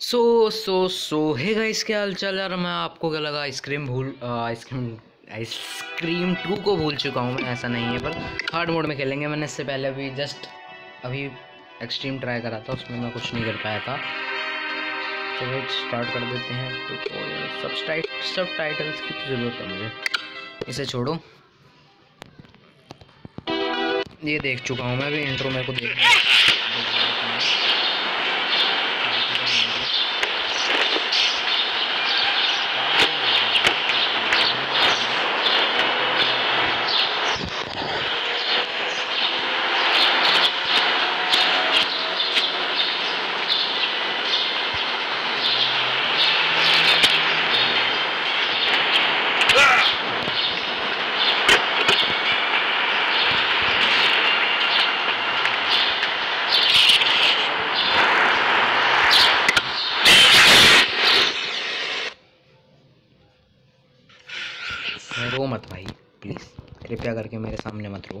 सो सो सो hey guys क्या हाल चाल यार, मैं आपको क्या लगा, आइसक्रीम भूल आइसक्रीम आइसक्रीम टू को भूल चुका हूँ मैं ऐसा नहीं है, पर हार्ड मोड में खेलेंगे। मैंने इससे पहले अभी जस्ट अभी एक्सट्रीम ट्राई करा था, उसमें मैं कुछ नहीं कर पाया था। तो वेट स्टार्ट कर देते हैं। तो सब सब टाइटल्स की तो ज़रूरत है मुझे। इसे छोड़ो। ये देख चुका हूँ मैं भी इंट्रो मेरे को देख रो मत भाई प्लीज़ कृपया करके मेरे सामने मत रो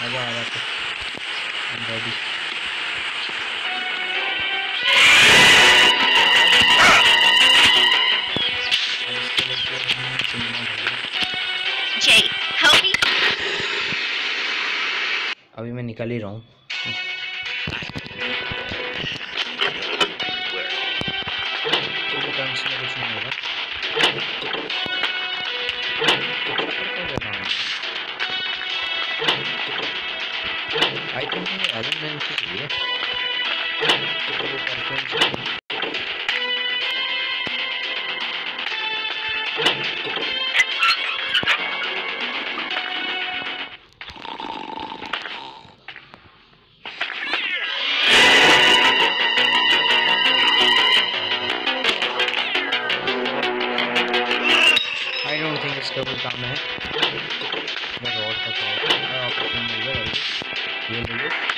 मज़ा आ रहा था रेडी अभी मैं निकल ही रहा हूँ। I think Elon man don't think इसका कोई काम है मैं रोड का ये लीजिए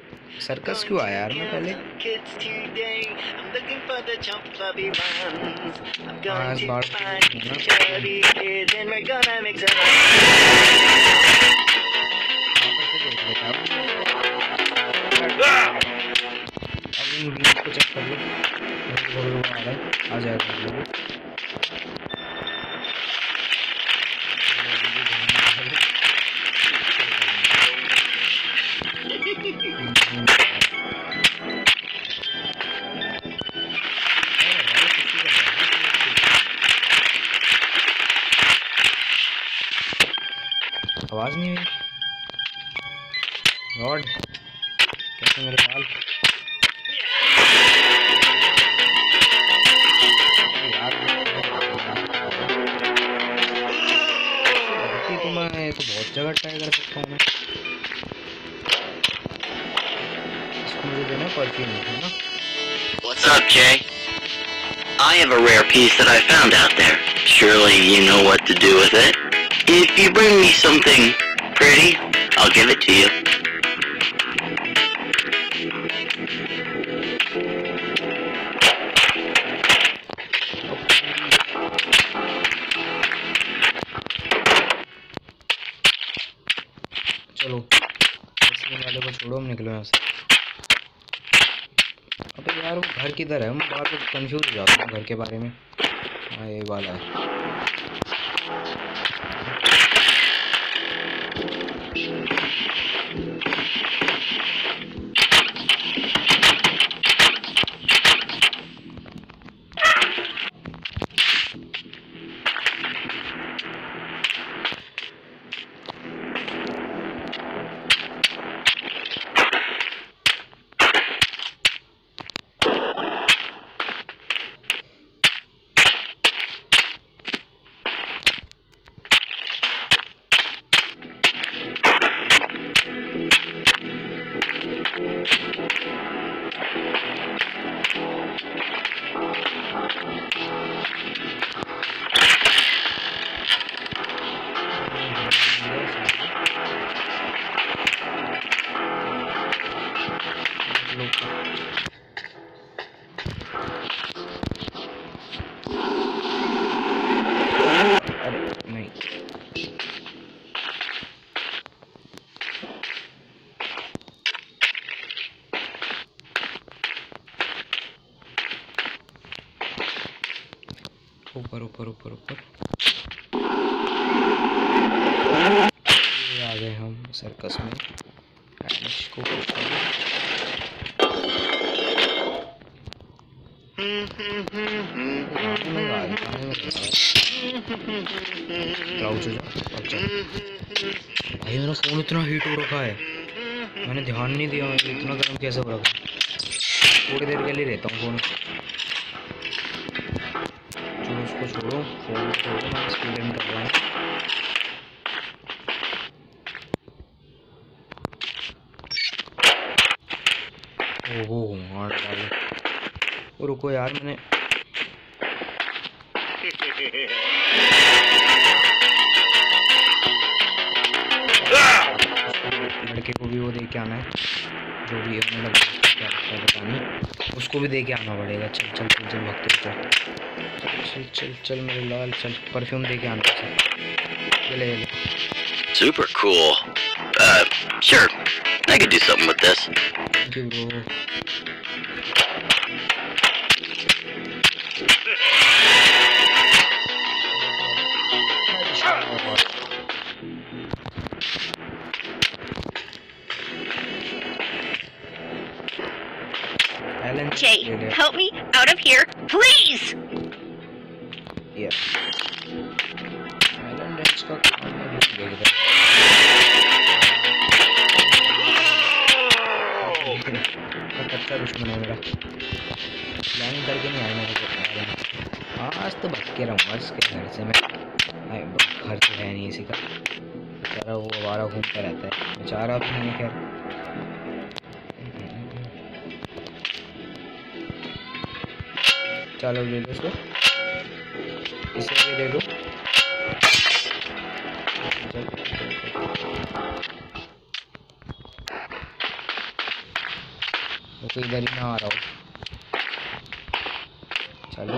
सर्कस क्यों आया यार मैं पहले? हाँ इस आवाज नहीं हुई गॉड कैसे मेरे बाल यार गलती तो मैं ये तो बहुत जगह ट्राई कर सकता हूँ मैं इसको मुझे देना परफ्यूम है ना What's up, Jay? I have a rare piece that I found out there. Surely you know what to do with it. If you bring me something pretty, I'll give it to you. चलो। वाले को छोड़ो हम निकलो यहाँ से। अबे यार वो घर किधर है? मैं बार कंफ्यूज हो जाता हूँ घर के बारे में। हाँ ये वाला है। नहीं ऊपर ऊपर ऊपर। ऊपर आ गए हम सर्कस में। को ऊपर। गाने में गा रहे, गाने में गा रहे। क्राउच हो जाओ अब चलो। भाई, मेरा फ़ोन इतना हीट हो रखा है। मैंने ध्यान नहीं दिया मैं इतना गर्म कैसे हो रखा थोड़ी देर के लिए रहता हूँ फ़ोन चलो उसको छोड़ो फ़ोन छोड़ो, मैं स्क्रीन कर रहा हूँ। ओहो, मार डालो। ओ, रुको यार मैंने लड़के को भी वो दे के आना है जो भी है मतलब उसको क्या है पता नहीं उसको भी दे के आना पड़ेगा चल चल चल चल भक्ति चल चल चल चल मेरे लाल चल परफ्यूम दे के आना चल ये ले ले Super cool. Uh, sure. I could do something with this. Thank you, bro. ले। help me out of here, please! Yeah. कच्चा दुश्मन है मेरा करके नहीं आया मेरे आज तो बच के रहूँगा इसके घर से मैं घर तो है नहीं इसी का बेचारा वो आवारा घूमता रहता है बेचारा भी नहीं खैर चलो ले लो इसको। इसे भी ले लो इधर ही ना आ रहा हूँ। चलो।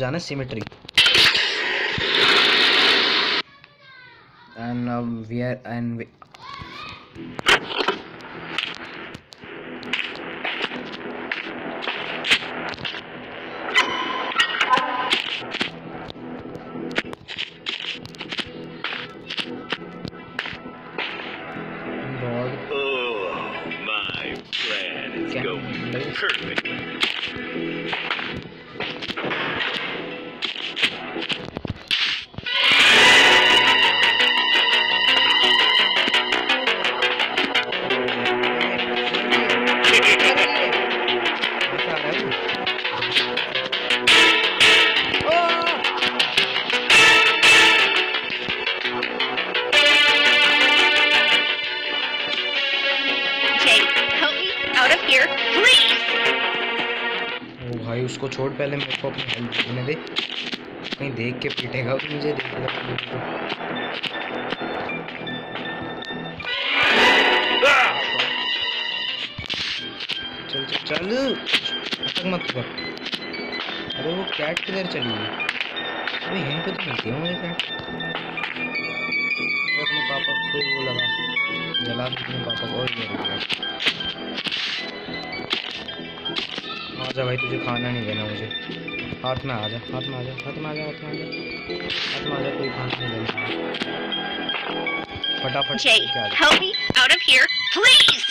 हाँ है जाना cemetery and we are and help देने दे कहीं देख के पीटेगा भी मुझे देख चल चल चल। अटक मत कर। अरे वो कैट किधर चली गई। अरे यहीं पे तो मिलती है मुझे कैट अपने पापा को वो लगा। जला अपने पापा को और आजा भाई तुझे खाना नहीं देना मुझे। हाथ में आ जा हाथ में आ जा हाथ में आ जा हाथ में आ जा हाथ में आ जा कोई खाना नहीं देना। फटाफट Jay, help me out of here, please!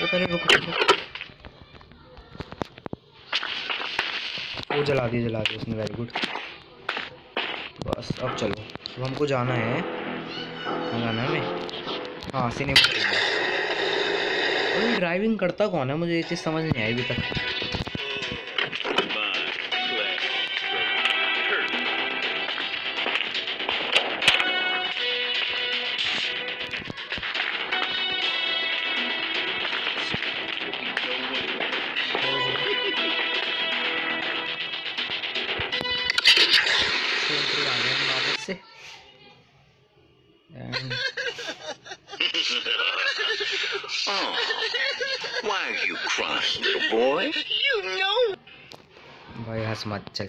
वो पहले रुक रुक वो जला दिया जला दिया उसने वेरी गुड बस अब चलो। अब हमको जाना है। जाना है हमें? हाँ सिनेमा। ड्राइविंग करता कौन है? मुझे ये चीज़ समझ नहीं आई अभी तक। Cross, little boy? भाई हंस मत चल।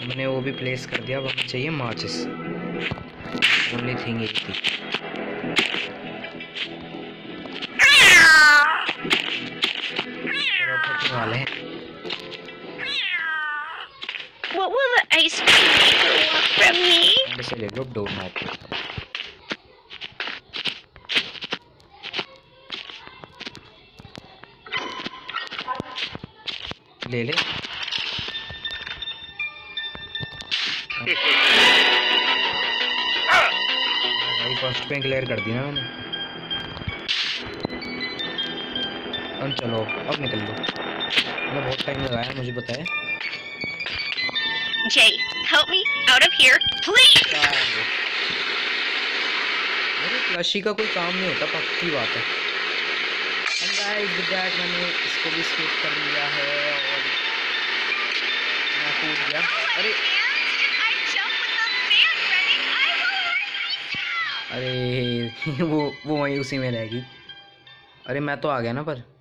हमने वो भी प्लेस कर दिया अब हमें चाहिए माचिस। ओनली थिंग एक थी। What will the ice cream maker want from me? से ले लो डोर नॉब ले ले भाई फ़र्स्ट पे क्लियर कर दिया मैंने। अब चलो अब निकल लो। मैंने बहुत टाइम लगाया मुझे पता है। Jay, help me out of here, please! मेरे प्लशी का कोई काम नहीं होता पक्की बात है। That मैंने इसको भी स्किप कर लिया है और मैं कूद गया। अरे। अरे वो वो वहीं उसी में रहेगी। अरे मैं तो आ गया ना पर।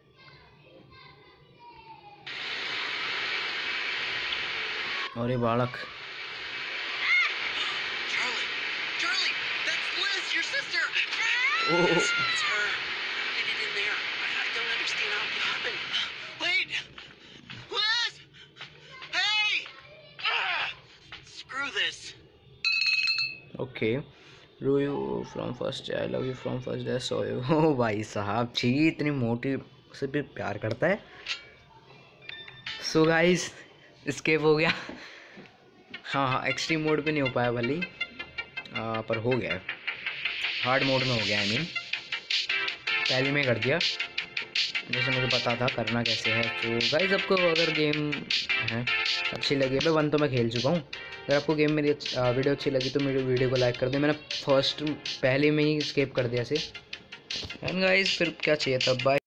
Screw this. ओके रू you from first I love you from first day so you ओ भाई साहब छी इतनी मोटी से भी प्यार करता है। सो so गाइस स्केप हो गया। हाँ हाँ एक्सट्रीम मोड पे नहीं हो पाया भली। पर हो गया। हार्ड मोड में हो गया आई मीन पहले में कर दिया। जैसे मुझे पता था करना कैसे है। तो गाइस आपको अगर गेम है, अच्छी लगी है वन तो मैं खेल चुका हूँ। अगर आपको गेम मेरी वीडियो अच्छी लगी तो मेरी वीडियो को लाइक कर दें। मैंने फ़र्स्ट पहले में ही स्केप कर दिया से एंड गाइस फिर क्या चाहिए था? बाय